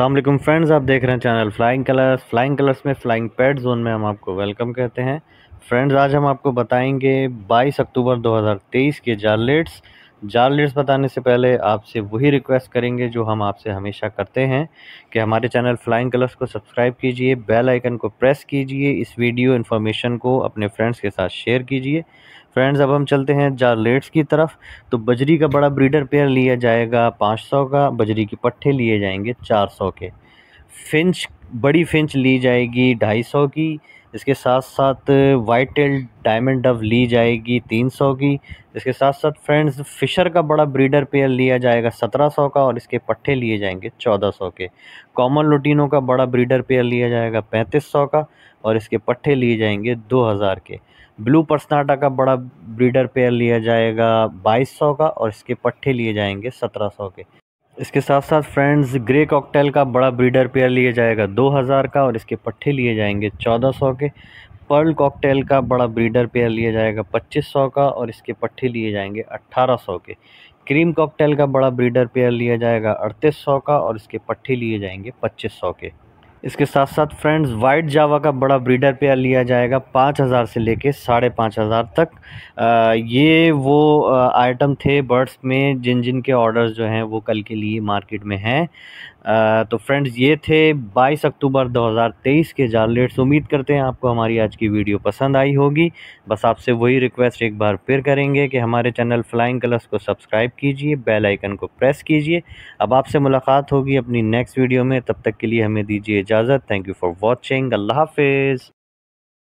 वालेकुम फ्रेंड्स, आप देख रहे हैं channel Flying Colours Flying Colours में फ्लाइंग पैड जोन में हम आपको वेलकम कहते हैं। फ्रेंड्स आज हम आपको बताएँगे 22 अक्टूबर 2023 के जालेट्स जालेट्स बताने से पहले आपसे वही रिक्वेस्ट करेंगे जो हम आपसे हमेशा करते हैं कि हमारे चैनल फ्लाइंग कलर्स को सब्सक्राइब कीजिए बेल आइकन को प्रेस कीजिए, इस वीडियो इन्फॉर्मेशन को अपने फ्रेंड्स के साथ शेयर कीजिए। फ्रेंड्स अब हम चलते हैं जारलेट्स की तरफ़। तो बजरी का बड़ा ब्रीडर पेयर लिया जाएगा 500 का, बजरी के पट्टे लिए जाएँगे 400 के। फिंच बड़ी फिंच ली जाएगी 250 की। इसके साथ साथ वाइट टेल डायमंड डव ली जाएगी 300 की। इसके साथ साथ फ्रेंड्स फ़िशर का बड़ा ब्रीडर पेयर लिया जाएगा 1700 का और इसके पट्टे लिए जाएँगे 1400 के। कॉमन लोटिनो का बड़ा ब्रीडर पेयर लिया जाएगा 3500 का और इसके पट्टे लिए जाएँगे 2000 के। ब्लू पर्सनाटा का बड़ा ब्रीडर पेयर लिया जाएगा 2200 का और इसके पट्टे लिए जाएँगे 1700 के। इसके साथ साथ फ्रेंड्स ग्रे कॉकटेल का बड़ा ब्रीडर पेयर लिए जाएगा 2000 का और इसके पट्टे लिए जाएँगे 1400 के। पर्ल कॉकटेल का बड़ा ब्रीडर पेयर लिया जाएगा 2500 का और इसके पट्टे लिए जाएँगे 1800 के। क्रीम कॉकटेल का बड़ा ब्रीडर पेयर लिया जाएगा अड़तीस का और इसके पट्टे लिए जाएँगे 2500 के। इसके साथ साथ फ्रेंड्स वाइट जावा का बड़ा ब्रीडर पेयर लिया जाएगा पाँच हज़ार से लेके साढ़े पाँच हज़ार तक। आ, ये वो आइटम थे बर्ड्स में जिन जिन के ऑर्डर्स जो हैं वो कल के लिए मार्केट में हैं। तो फ्रेंड्स ये थे 22 अक्टूबर 2023 के जालेट्स उम्मीद करते हैं आपको हमारी आज की वीडियो पसंद आई होगी। बस आपसे वही रिक्वेस्ट एक बार फिर करेंगे कि हमारे चैनल फ्लाइंग कलर्स को सब्सक्राइब कीजिए बेल आइकन को प्रेस कीजिए। अब आपसे मुलाकात होगी अपनी नेक्स्ट वीडियो में। तब तक के लिए हमें दीजिए इजाज़त। थैंक यू फॉर वॉचिंग अल्लाह हाफिज़।